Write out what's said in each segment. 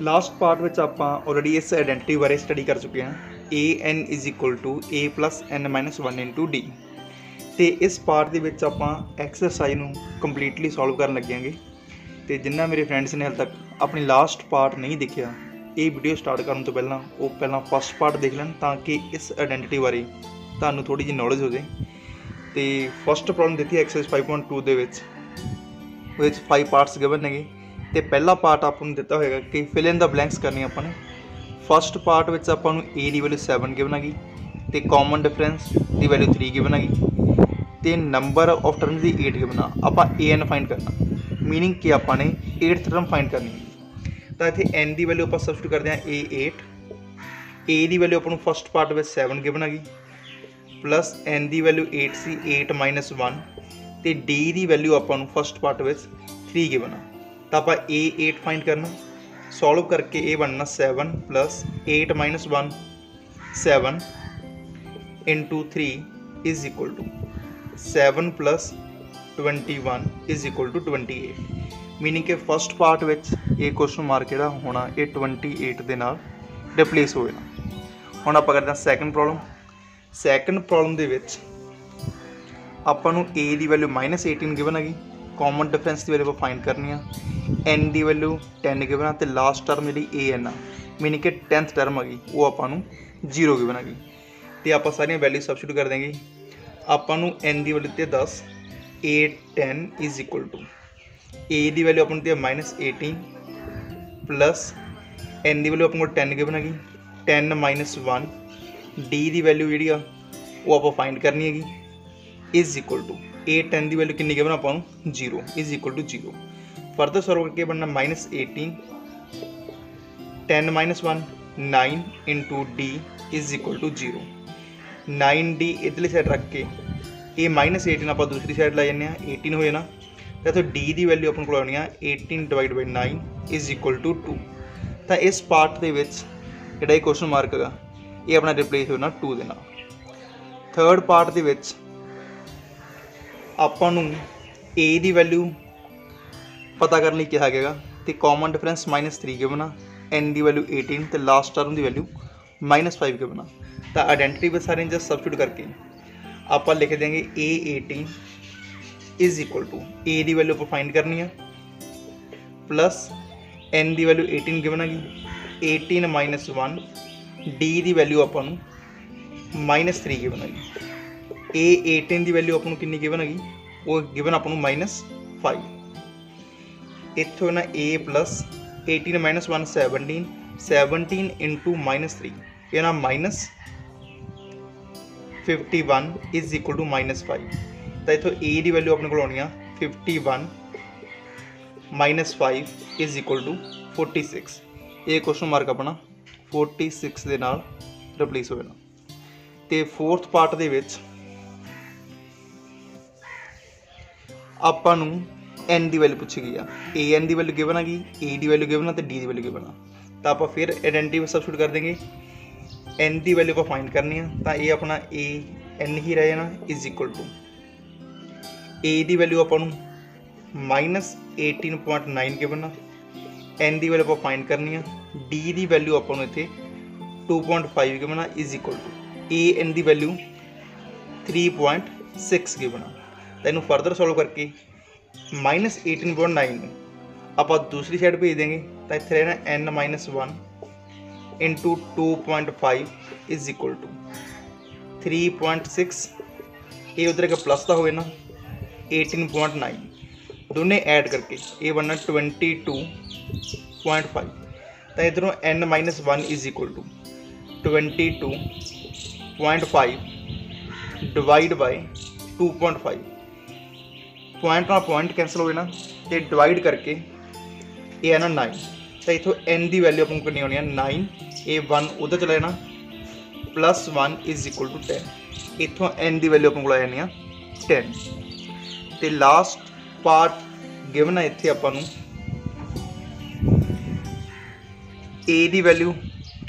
Last part ਵਿੱਚ ਆਪਾਂ already ਇਸ ਆਇਡੈਂਟੀਟੀ ਬਾਰੇ ਸਟੱਡੀ ਕਰ ਚੁੱਕੇ ਹਾਂ। An a n 1 d. ਤੇ ਇਸ ਪਾਰਟ ਦੇ ਵਿੱਚ ਆਪਾਂ ਐਕਸਰਸਾਈਜ਼ ਨੂੰ ਕੰਪਲੀਟਲੀ ਸੋਲਵ ਕਰਨ ਲੱਗਿਆਂਗੇ ਤੇ ਜਿੰਨਾ ਮੇਰੇ ਫਰੈਂਡਸ ਨੇ ਹਾਲੇ ਤੱਕ ਆਪਣੀ ਲਾਸਟ ਪਾਰਟ ਨਹੀਂ ਦੇਖਿਆ, ਇਹ ਵੀਡੀਓ ਸਟਾਰਟ ਕਰਨ ਤੋਂ ਪਹਿਲਾਂ ਉਹ ਪਹਿਲਾਂ ਫਸਟ ਪਾਰਟ ਦੇਖ ਲੈਣ ਤਾਂ ਕਿ ਇਸ ਆਇਡੈਂਟੀਟੀ ਬਾਰੇ ਤੁਹਾਨੂੰ ਥੋੜੀ ਜਿਹੀ ਨੌਲੇਜ ਹੋ ਜਾਵੇ ਤੇ ਫਸਟ ਪ੍ਰੋਬਲਮ ਦਿੱਤੀ ਐਕਸਰਸਾਈਜ਼ 5.2 ਦੇ ਵਿੱਚ, ਉਹਦੇ ਵਿੱਚ 5 ਪਾਰਟਸ ਗਿਵਨ ਨੇਗੇ ਤੇ ਪਹਿਲਾ ਪਾਰਟ ਆਪਾਂ ਨੂੰ ਦਿੱਤਾ ਹੋਏਗਾ ਕਿ ਫਿਲ ਇਨ ਦਾ ਬਲੈਂਕਸ ਕਰਨੀ ਆਪਾਂ ਨੇ। ਫਸਟ ਪਾਰਟ ਵਿੱਚ ਆਪਾਂ ਨੂੰ a ਦੀ ਵੈਲਿਊ 7 ਗਿਵਨ ਹੈਗੀ ਤੇ ਕਾਮਨ ਡਿਫਰੈਂਸ ਦੀ ਵੈਲਿਊ 3 ਗਿਵਨ ਹੈਗੀ ਤੇ ਨੰਬਰ ਆਫ ਟਰਮਸ ਦੀ 8 ਗਿਵਨ ਆ। ਆਪਾਂ an ਫਾਈਂਡ ਕਰਨਾ। ਮੀਨਿੰਗ ਕਿ ਆਪਾਂ ਨੇ 8th ਟਰਮ ਫਾਈਂਡ ਕਰਨੀ। ਹੈ ਤਾਂ ਇੱਥੇ n ਦੀ ਵੈਲਿਊ ਆਪਾਂ ਸਬਸਟੀਟਿਊਟ ਕਰਦੇ ਹਾਂ a8 a ਦੀ ਵੈਲਿਊ ਆਪਾਂ ਨੂੰ ਫਸਟ ਪਾਰਟ ਵਿੱਚ 7 ਗਿਵਨ ਹੈਗੀ ਪਲੱਸ n ਦੀ ਵੈਲਿਊ 8 ਸੀ 8 1 ਤੇ d ਦੀ ਵੈਲਿਊ ਆਪਾਂ ਨੂੰ ਫਸਟ ਪਾਰਟ ਵਿੱਚ 3 ਗਿਵਨ ਆ। ਤਾਂ ਆਪਾਂ a 8 ਫਾਈਂਡ ਕਰਨਾ ਸੋਲਵ ਕਰਕੇ ਇਹ ਬਣਨਾ 7 8 1 7 into 3 is equal to 7 plus 21 is equal to 28 meaning ਕਿ ਫਸਟ ਪਾਰਟ ਵਿੱਚ ਇਹ ਕੁਐਸਚਨ ਮਾਰਕ ਜਿਹੜਾ ਹੋਣਾ ਇਹ 28 ਦੇ ਨਾਲ ਰਿਪਲੇਸ ਹੋਏਗਾ ਹੁਣ ਆਪਾਂ ਕਰਦੇ ਹਾਂ ਸੈਕੰਡ ਪ੍ਰੋਬਲਮ ਸੈਕੰਡ ਪ੍ਰੋਬਲਮ ਦੇ ਵਿੱਚ ਆਪਾਂ ਨੂੰ a ਦੀ ਵੈਲਿਊ -18 ਗਿਵਨ ਹੈਗੀ ਕਾਮਨ ਡਿਫਰੈਂਸ ਦੀ ਵੈਲਿਊ ਆਪਾਂ ਫਾਈਂਡ ਕਰਨੀ ਆ n ਦੀ ਵੈਲਿਊ 10 ਗਿਵਨ ਆ ਤੇ ਲਾਸਟ ਟਰਮ ਜਿਹੜੀ an ਆ ਮੀਨਿੰਗ ਕਿ 10th ਟਰਮ ਹੈਗੀ ਉਹ ਆਪਾਂ ਨੂੰ 0 ਗਿਵਨ ਹੈਗੀ ਤੇ ਆਪਾਂ ਸਾਰੀਆਂ ਵੈਲਿਊ ਸਬਸਟੀਟਿਊਟ ਕਰ ਦੇਂਗੇ ਆਪਾਂ ਨੂੰ n ਦੀ ਵੈਲਿਊ ਤੇ 10 8 10 ਇਜ਼ ਇਕੁਅਲ ਟੂ a ਦੀ ਵੈਲਿਊ ਆਪਾਂ ਨੂੰ ਤੇ -18 ਪਲੱਸ n ਦੀ ਵੈਲਿਊ ਆਪਾਂ ਕੋਲ 10 ਗਿਵਨ ਹੈਗੀ 10 1 d ਦੀ ਵੈਲਿਊ ਜਿਹੜੀ ਆ ਉਹ ਆਪਾਂ ਫਾਈਂਡ ਕਰਨੀ ਹੈਗੀ is equal to a 10 the value ਕਿੰਨੀ ਗਿਵਨ ਆਪਾਂ ਨੂੰ 0 is equal to 0 further solve ਕਰਕੇ ਬਣਨਾ -18 10 1 9 into d is equal to 0 9d ਇਧਰਲੀ side ਰੱਖ ਕੇ ਇਹ -18 ਆਪਾਂ ਦੂਸਰੀ ਸਾਈਡ ਲੈ ਜਾਂਦੇ ਆ 18 ਹੋ ਜਾਣਾ ਤਾਂ ਇੱਥੇ d ਦੀ ਵੈਲਿਊ ਆਪਾਂ ਕੋਲ ਆਉਣੀ ਆ 18 divide by 9 is equal to 2 ਤਾਂ ਇਸ ਪਾਰਟ ਦੇ ਵਿੱਚ ਜਿਹੜਾ ਇਹ ਕੁਐਸਚਨ ਮਾਰਕ ਹੈਗਾ ਇਹ ਆਪਣਾ ਰਿਪਲੇਸ ਹੋਣਾ 2 ਦੇ ਨਾਲ ਥਰਡ ਪਾਰਟ ਦੇ ਵਿੱਚ ਆਪਾਂ ਨੂੰ a ਦੀ ਵੈਲਿਊ ਪਤਾ ਕਰਨ ਲਈ ਕਿਹਾ ਗਿਆਗਾ ਤੇ ਕਾਮਨ ਡਿਫਰੈਂਸ -3 ਗਿਵਨ ਆ n ਦੀ ਵੈਲਿਊ 18 ਤੇ ਲਾਸਟ ਟਰਮ ਦੀ ਵੈਲਿਊ -5 ਗਿਵਨ ਆ ਤਾਂ ਆਇਡੈਂਟੀਟੀ ਵਿੱਚ ਸਾਰੇ ਜਸਟ ਸਬਸਟੀਟਿਊਟ ਕਰਕੇ ਆਪਾਂ ਲਿਖ ਦੇਵਾਂਗੇ a18 is equal to a ਦੀ ਵੈਲਿਊ ਆਪਾਂ ਫਾਈਂਡ ਕਰਨੀ ਆ ਪਲੱਸ n ਦੀ ਵੈਲਿਊ 18 ਗਿਵਨ ਹੈਗੀ 18 1 d ਦੀ ਵੈਲਿਊ ਆਪਾਂ ਨੂੰ -3 ਗਿਵਨ ਹੈਗੀ a 18 ਦੀ ਵੈਲਿਊ ਆਪਾਂ ਨੂੰ ਕਿੰਨੀ ਗਿਵਨ ਹੈਗੀ? ਉਹ ਗਿਵਨ ਆਪਾਂ ਨੂੰ -5 ਇੱਥੋਂ ਨਾ a 18 minus 1 17 17 into minus 3 ਇਹ ਨਾ minus 51 is equal to minus 5 ਤਾਂ ਇਥੋਂ a ਦੀ ਵੈਲਿਊ ਆਪਣੇ ਕੋਲ ਆਉਣੀ ਆ 51 minus 5 is equal to 46 ਇਹ ਕੁਐਸਚਨ ਮਾਰਕ ਆਪਣਾ 46 ਦੇ ਨਾਲ ਰਿਪਲੇਸ ਹੋ ਜਾਣਾ। ਤੇ ਫੋਰਥ ਪਾਰਟ ਦੇ ਵਿੱਚ ਆਪਾਂ ਨੂੰ n ਦੀ ਵੈਲਿਊ ਪੁੱਛੀ ਗਈ ਆ an ਦੀ ਵੈਲਿਊ ਗਿਵਨ ਹੈਗੀ a ਦੀ ਵੈਲਿਊ ਗਿਵਨ ਆ ਤੇ d ਦੀ ਵੈਲਿਊ ਗਿਵਨ ਆ ਤਾਂ ਆਪਾਂ ਫਿਰ ਆਇਡੈਂਟੀ ਵਿੱਚ ਸਬਸਟੀਟਿਊਟ ਕਰ ਦੇਂਗੇ n ਦੀ ਵੈਲਿਊ ਆਪਾਂ ਫਾਈਂਡ ਕਰਨੀ ਆ ਤਾਂ ਇਹ ਆਪਣਾ a n ਹੀ ਰਹਿ ਜਾਣਾ ਇਜ਼ ਇਕੁਅਲ ਟੂ a ਦੀ ਵੈਲਿਊ ਆਪਾਂ ਨੂੰ -18.9 ਗਿਵਨ ਆ n ਦੀ ਵੈਲਿਊ ਆਪਾਂ ਫਾਈਂਡ ਕਰਨੀ ਆ d ਦੀ ਵੈਲਿਊ ਆਪਾਂ ਨੂੰ ਇੱਥੇ 2.5 ਗਿਵਨ ਆ is equal to a n ਦੀ ਵੈਲਿਊ 3.6 ਗਿਵਨ ਆ ਤਾਂ ਇਹਨੂੰ ਫਰਦਰ ਸੋਲਵ ਕਰਕੇ ਮਾਈਨਸ 18.9 ਨੂੰ ਆਪਾਂ ਦੂਸਰੀ ਸਾਈਡ ਭੇਜ ਦੇਂਗੇ ਤਾਂ ਇੱਥੇ ਰਹਿਣਾ n 1 into 2.5 is equal to 3.6 ਇਹ ਉਧਰ ਇੱਕ ਪਲੱਸ ਦਾ ਹੋਵੇ ਨਾ 18.9 ਦੋਨੇ ਐਡ ਕਰਕੇ ਇਹ ਬਣਨਾ 22.5 ਤਾਂ ਇਧਰੋਂ n 1 is equal point ना पॉइंट कैंसल हो गए ना, ये डिवाइड करके ए है ना नाइन तो इतों एन की वैल्यू अपन करनी होनी है नाइन ए वन उधर चला जाना plus one is equal to ten इतों n की वैल्यू अपने को आ है टेन तो लास्ट पार्ट गिवन है इतने अपन ए की value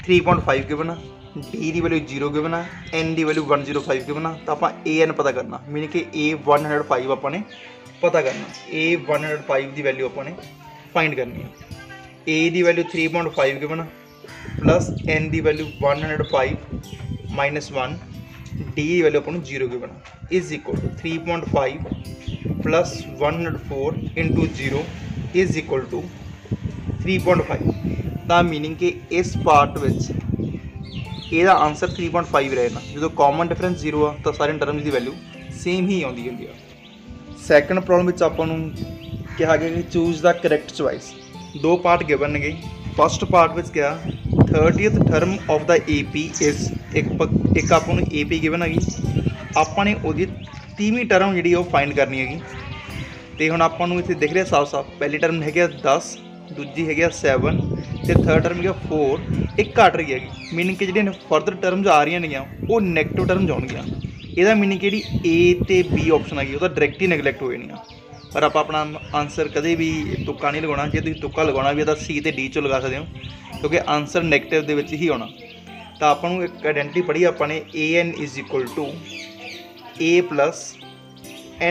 three point five given है डी की वैल्यू ज़ीरो गिवन है एन की value one zero five given है तो आप एन पता करना. मीनिंग कि ए वन हंड्रेड फाइव अपने ਪਤਾ ਕਰਨਾ a 105 ਦੀ ਵੈਲਿਊ ਆਪਾਂ ਨੇ ਫਾਈਂਡ ਕਰਨੀ ਹੈ a ਦੀ ਵੈਲਿਊ 3.5 ਗਿਵਨ ਪਲੱਸ n ਦੀ ਵੈਲਿਊ 105 ਮਾਈਨਸ 1 d ਦੀ ਵੈਲਿਊ ਆਪਾਂ ਨੂੰ 0 given is equal to 3.5 plus 104 into 0 is equal to 3.5 ਦਾ ਮੀਨਿੰਗ ਕਿ ਇਸ ਪਾਰਟ ਵਿੱਚ ਇਹਦਾ ਆਨਸਰ 3.5 ਰਹੇਗਾ ਜਦੋਂ ਕਾਮਨ ਡਿਫਰੈਂਸ 0 ਆ ਤਾਂ ਸਾਰੇ ਟਰਮਸ ਦੀ ਵੈਲਿਊ ਸੇਮ ਹੀ ਆਉਂਦੀ ਹੁੰਦੀ ਆ ਸੈਕੰਡ ਪ੍ਰੋਬਲਮ ਵਿੱਚ ਆਪਾਂ ਨੂੰ ਕਿਹਾ ਗਿਆ ਕਿ ਚੂਜ਼ ਦਾ ਕਰੈਕਟ ਚੁਆਇਸ ਦੋ ਪਾਰਟ ਗਿਵਨ ਨੇਗੇ ਫਸਟ ਪਾਰਟ ਵਿੱਚ ਕਿਹਾ 30th term of the AP is ਇੱਕ ਪ- ਇੱਕ ਆਪਾਂ ਨੂੰ ਏਪੀ ਗਿਵਨ ਹੈਗੀ। ਆਪਾਂ ਨੇ ਉਹਦੀ 30ਵੀਂ ਟਰਮ ਜਿਹੜੀ ਉਹ ਫਾਈਂਡ ਕਰਨੀ ਹੈਗੀ। ਤੇ ਹੁਣ ਆਪਾਂ ਨੂੰ ਇੱਥੇ ਦਿਖ ਰਿਹਾ ਸਾਫ-ਸਾਫ ਪਹਿਲੀ ਟਰਮ ਹੈਗੀ ਆ 10 ਦੂਜੀ ਹੈਗੀ ਆ 7 ਤੇ ਥਰਡ ਟਰਮ ਹੈਗੀ ਆ 4 ਇੱਕ ਘਟ ਰਹੀ ਹੈਗੀ। ਮੀਨਿੰਗ ਕਿ ਜਿਹੜੀਆਂ ਫਰਦਰ ਟਰਮਸ ਆ ਰਹੀਆਂ ਨੇਗੀਆਂ, ਉਹ 네ਗੇਟਿਵ ਟਰਮਸ ਆਉਣਗੀਆਂ ਇਹਦਾ ਮੀਨਿੰਗ ਕਿਹੜੀ? A ਤੇ B ਆਪਸ਼ਨ ਹੈਗੀ ਉਹਦਾ ਡਾਇਰੈਕਟ ਹੀ ਨੈਗਲੈਕਟ ਹੋ ਜਾਣੀ ਆ ਪਰ ਆਪਾਂ ਆਪਣਾ ਆਨਸਰ ਕਦੇ ਵੀ ਤੁੱਕਾ ਨਹੀਂ ਲਗਾਉਣਾ, ਜੇ ਤੁਸੀਂ ਤੁੱਕਾ ਲਗਾਉਣਾ ਵੀ ਤਾਂ ਸੀ ਤੇ ਡੀ ਚੋਂ ਲਗਾ ਸਕਦੇ ਹੋ, ਕਿਉਂਕਿ ਆਨਸਰ 네ਗੇਟਿਵ ਦੇ ਵਿੱਚ ਹੀ ਆਉਣਾ। ਤਾਂ ਆਪਾਂ ਨੂੰ ਇੱਕ ਆਇਡੈਂਟੀ ਪੜ੍ਹੀ, ਆਪਾਂ ਨੇ an a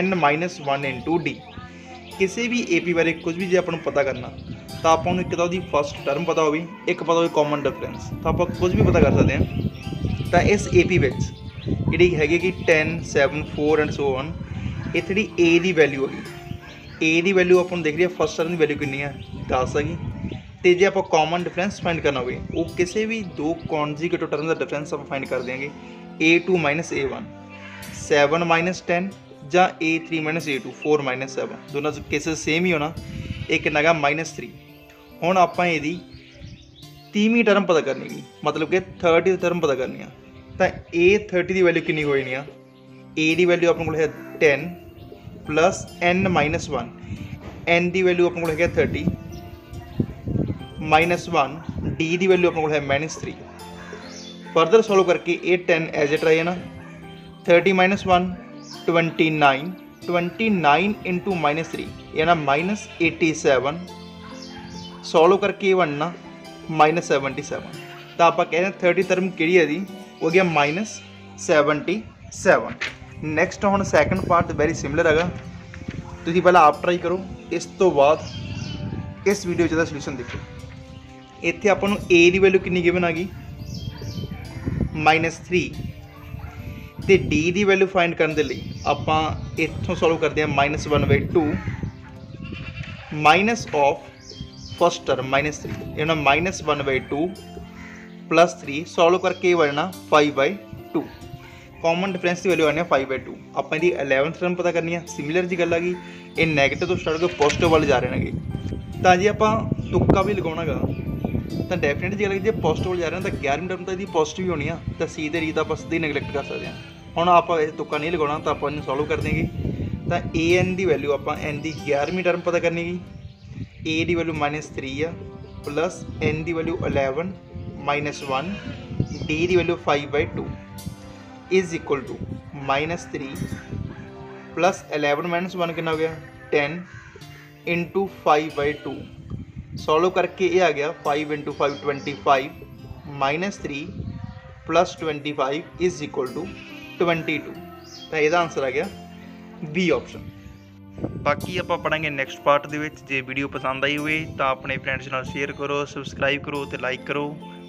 n 1 into d ਕਿਸੇ ਵੀ AP ਬਾਰੇ ਕੁਝ ਵੀ ਜੇ ਆਪਾਂ ਨੂੰ ਪਤਾ ਕਰਨਾ, ਤਾਂ ਆਪਾਂ ਨੂੰ ਇੱਕ ਤਾਂ ਉਹਦੀ ਫਸਟ ਟਰਮ ਪਤਾ ਹੋਵੇ, ਇੱਕ ਪਤਾ ਹੋਵੇ ਕਾਮਨ ਡਿਫਰੈਂਸ ਤਾਂ ਆਪਾਂ ਕੁਝ ਵੀ ਪਤਾ ਕਰ ਸਕਦੇ ਹਾਂ। ਤਾਂ ਇਸ AP ਵਿੱਚ ਜਿਹੜੀ ਹੈਗੀ ਕਿ 10 7 4 ਐਂਡ ਸੋ ਔਨ ਇੱਥੇ ਜਿਹੜੀ A ਦੀ ਵੈਲਿਊ ਹੈਗੀ A ਦੀ ਵੈਲਿਊ ਆਪਾਂ ਨੂੰ ਦੇਖ ਰਹੀ ਹੈ ਫਸਟ ਟਰਮ ਦੀ ਵੈਲਿਊ ਕਿੰਨੀ ਹੈ 10 ਹੈਗੀ ਤੇ ਜੇ ਆਪਾਂ ਕਾਮਨ ਡਿਫਰੈਂਸ ਫਾਈਂਡ ਕਰਨਾ ਹੋਵੇ ਉਹ ਕਿਸੇ ਵੀ ਦੋ ਕੌਨਜੂਗੇਟਿਵ ਟਰਮ ਦਾ ਡਿਫਰੈਂਸ ਆਪਾਂ ਫਾਈਂਡ ਕਰ ਦਿਆਂਗੇ A2 A1 7 10 ਜਾਂ A3 A2 4 7 ਦੋਨਾਂ ਚ ਕੇਸਸ ਸੇਮ ਹੀ ਹੋਣਾ ਇਹ ਕਿੰਨਾ ਗਾ -3 ਹੁਣ ਆਪਾਂ ਇਹਦੀ 30ਵੀਂ ਟਰਮ ਪਤਾ ਕਰਨੀ ਹੈ ਮਤਲਬ ਕਿ 30 ਟਰਮ ਪਤਾ ਕਰਨੀ ਆ ਤਾਂ A30 ਦੀ ਵੈਲਿਊ ਕਿੰਨੀ ਹੋਈ ਨਹੀਂ ਆ A ਦੀ ਵੈਲਿਊ ਆਪਣੇ ਕੋਲ ਹੈ 10 ਪਲੱਸ n 1 n ਦੀ ਵੈਲਿਊ ਆਪਣੇ ਕੋਲ ਹੈਗਾ 30 ਮਾਈਨਸ 1 d ਦੀ ਵੈਲਿਊ ਆਪਣੇ ਕੋਲ ਹੈ -3 ਫਰਦਰ ਸੋਲਵ ਕਰਕੇ ਇਹ 10 ਐਜ਼ ਇਟ ਰਹੇ ਨਾ 30 minus 1 29 29 into minus 3 ਇਹ ਨਾ minus 87 ਸੋਲਵ ਕਰਕੇ ਇਹ ਬਣਨਾ minus 77 ਤਾਂ ਆਪਾਂ ਕਹਿੰਦੇ 30 ਟਰਮ ਕਿਹੜੀ ਹੈ ਦੀ ਉਹ ਗਿਆ minus 77 ਨੈਕਸਟ ਹੁਣ ਸੈਕੰਡ ਪਾਰਟ ਵੈਰੀ ਸਿਮਿਲਰ ਹੈਗਾ ਤੁਸੀਂ ਪਹਿਲਾਂ ਆਪ ਟਰਾਈ ਕਰੋ ਇਸ ਤੋਂ ਬਾਅਦ ਇਸ ਵੀਡੀਓ 'ਚ ਦਾ ਸੋਲੂਸ਼ਨ ਦੇਖੋ ਇੱਥੇ ਆਪਾਂ ਨੂੰ a ਦੀ ਵੈਲਿਊ ਕਿੰਨੀ ਗਿਵਨ ਆ ਗਈ -3 ਤੇ d ਦੀ ਵੈਲਿਊ ਫਾਈਂਡ ਕਰਨ ਦੇ ਲਈ ਆਪਾਂ ਇੱਥੋਂ ਸੋਲਵ ਕਰਦੇ ਹਾਂ -1/2 ਮਾਈਨਸ ਆਫ ਫਸਟ ਟਰਮ -3 ਇਹਨਾਂ -1/2 प्लस थ्री सॉल्व करके बढ़ना five by two common difference की वैल्यू आनी है फाइव बाई टू अपने जी इलेवंथ टर्म पता करनी है सिमिलर जी गल हैगी ਇਹ 네ਗੇਟਿਵ ਤੋਂ ਸਟਾਰਟ ਕਰਕੇ ਪੋਜ਼ਿਟਿਵ ਵੱਲ ਜਾ ਰਹੇ ਨੇਗੇ ਤਾਂ ਜੇ ਆਪਾਂ ਤੁੱਕਾ ਵੀ ਲਗਾਉਣਾਗਾ ਤਾਂ ਡੈਫੀਨਿਟ ਜੇ ਲੱਗੇ ਜੇ ਪੋਜ਼ਿਟਿਵ ਜਾ ਰਹੇ ਨੇ ਤਾਂ 11ਵੀਂ ਟਰਮ ਤਾਂ ਇਹਦੀ ਪੋਜ਼ਿਟਿਵ ਹੀ ਹੋਣੀ ਆ ਤਾਂ ਸੀ ਦੇ ਰੀਤ ਆਪਾਂ ਸਿੱਧੀ ਨੈਗਲੈਕਟ ਕਰ ਸਕਦੇ ਹਾਂ ਹੁਣ ਆਪਾਂ ਇਹ ਤੁੱਕਾ ਨਹੀਂ ਲਗਾਉਣਾ ਤਾਂ ਆਪਾਂ ਇਹਨੂੰ ਸੋਲਵ ਕਰ ਦੇਗੇ ਤਾਂ an ਦੀ ਵੈਲਿਊ ਆਪਾਂ n ਦੀ 11ਵੀਂ ਟਰਮ ਪਤਾ ਕਰਨੀ ਹੈਗੀ a ਦੀ ਵੈਲਿਊ -3 ਆ plus n the value 11 1 d the value 5/2 is equal to -3 plus 11 minus 1 ਕਿੰਨਾ ਹੋ ਗਿਆ 10 into 5/2 ਸੋਲਵ ਕਰਕੇ ਇਹ ਆ ਗਿਆ 5 into 5 25 minus 3 plus 25 is equal to 22 ਤਾਂ ਇਹਦਾ ਆਨਸਰ ਆ ਗਿਆ ਬੀ ਆਪਸ਼ਨ ਬਾਕੀ ਆਪਾਂ ਪੜਾਂਗੇ ਨੈਕਸਟ ਪਾਰਟ ਦੇ ਵਿੱਚ ਜੇ ਵੀਡੀਓ ਪਸੰਦ ਆਈ ਹੋਵੇ ਤਾਂ ਆਪਣੇ ਫਰੈਂਡਸ ਨਾਲ ਸ਼ੇਅਰ ਕਰੋ ਸਬਸਕ੍ਰਾਈਬ ਕਰੋ ਤੇ ਲਾਈਕ ਕਰੋ